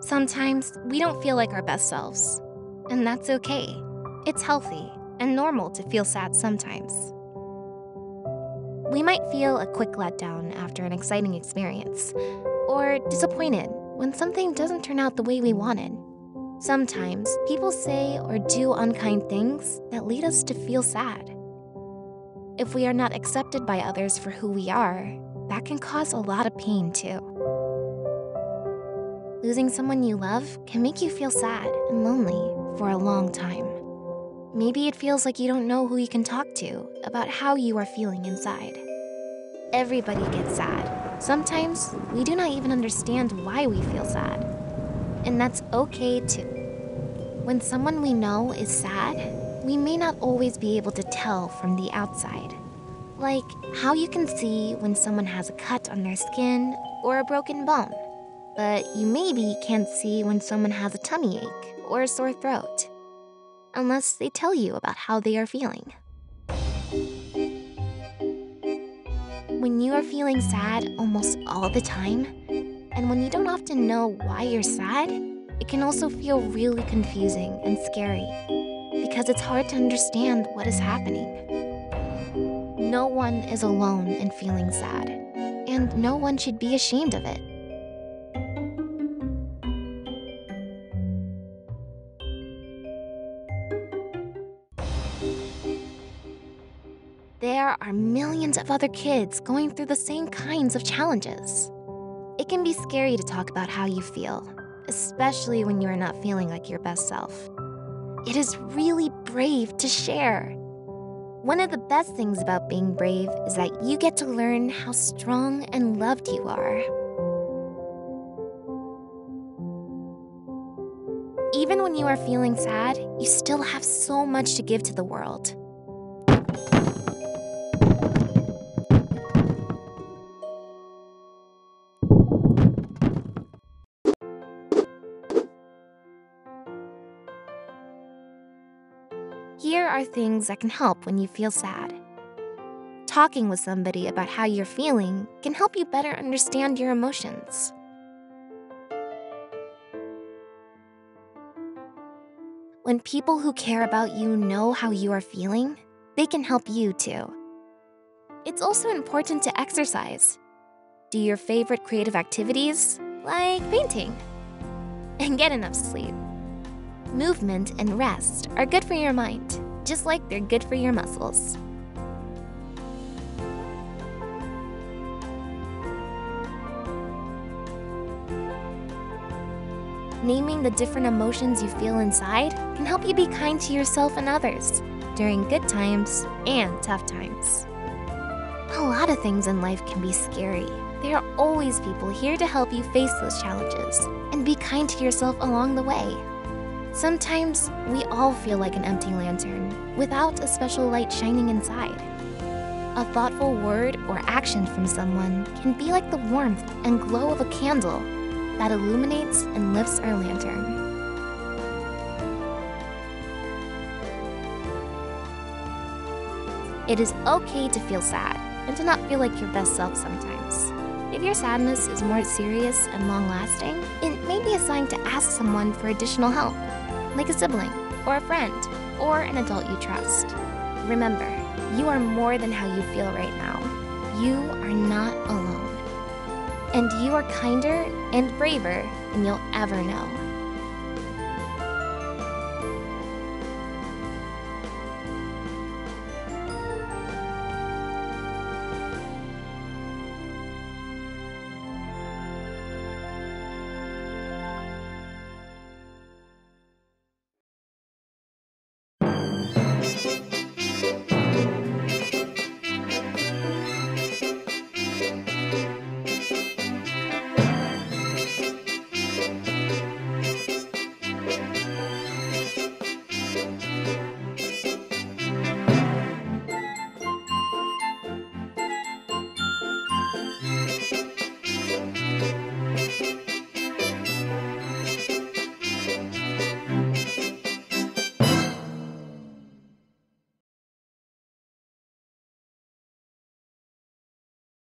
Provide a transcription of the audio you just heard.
Sometimes we don't feel like our best selves, and that's okay. It's healthy and normal to feel sad sometimes. We might feel a quick letdown after an exciting experience, or disappointed when something doesn't turn out the way we wanted. Sometimes people say or do unkind things that lead us to feel sad. If we are not accepted by others for who we are, that can cause a lot of pain too. Losing someone you love can make you feel sad and lonely for a long time. Maybe it feels like you don't know who you can talk to about how you are feeling inside. Everybody gets sad. Sometimes we do not even understand why we feel sad. And that's okay too. When someone we know is sad, we may not always be able to tell from the outside. Like how you can see when someone has a cut on their skin or a broken bone but you maybe can't see when someone has a tummy ache or a sore throat, unless they tell you about how they are feeling. When you are feeling sad almost all the time, and when you don't often know why you're sad, it can also feel really confusing and scary because it's hard to understand what is happening. No one is alone in feeling sad, and no one should be ashamed of it. There are millions of other kids going through the same kinds of challenges. It can be scary to talk about how you feel, especially when you are not feeling like your best self. It is really brave to share. One of the best things about being brave is that you get to learn how strong and loved you are. Even when you are feeling sad, you still have so much to give to the world. Are things that can help when you feel sad. Talking with somebody about how you're feeling can help you better understand your emotions. When people who care about you know how you are feeling, they can help you too. It's also important to exercise. Do your favorite creative activities, like painting, and get enough sleep. Movement and rest are good for your mind, just like they're good for your muscles. Naming the different emotions you feel inside can help you be kind to yourself and others during good times and tough times. A lot of things in life can be scary. There are always people here to help you face those challenges and be kind to yourself along the way. Sometimes we all feel like an empty lantern without a special light shining inside. A thoughtful word or action from someone can be like the warmth and glow of a candle that illuminates and lifts our lantern. It is okay to feel sad and to not feel like your best self sometimes. If your sadness is more serious and long lasting, it may be a sign to ask someone for additional help, like a sibling, or a friend, or an adult you trust. Remember, you are more than how you feel right now. You are not alone. And you are kinder and braver than you'll ever know.